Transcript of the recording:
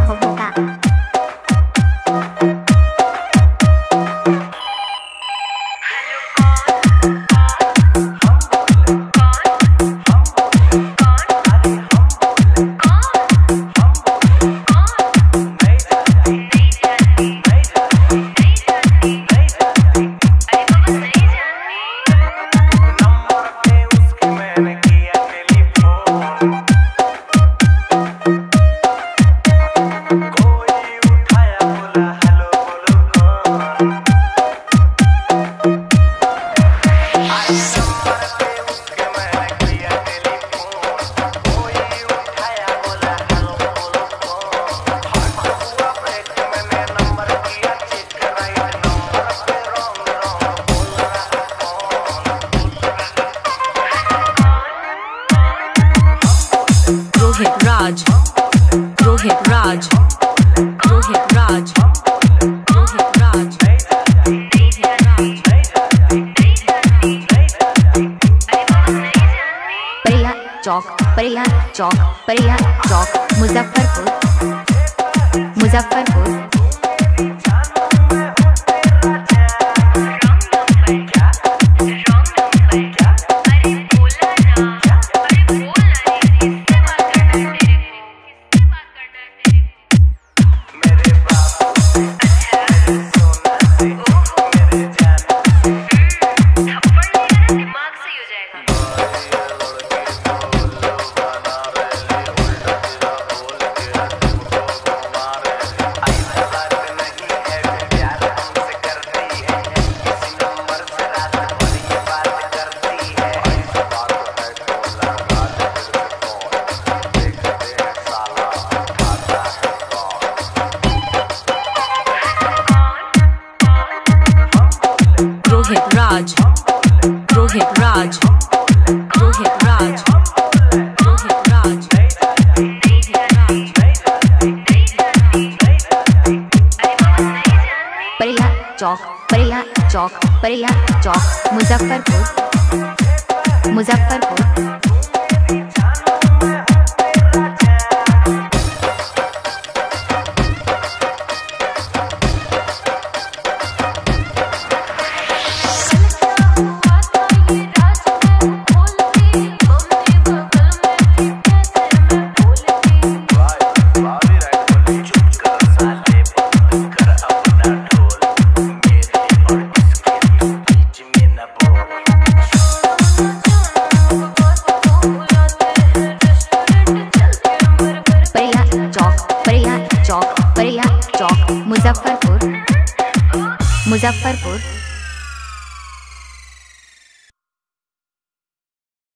Oh. चौक परिया चौक परिया चौक मुजफ्फरपुर। मुजफ्फरपुर। राज रोहित राज रोहित राज रोहित राज परिया चौक परिया चौक परिया चौक मुजफ्फरपुर मुजफ्फरपुर मुजफ्फरपुर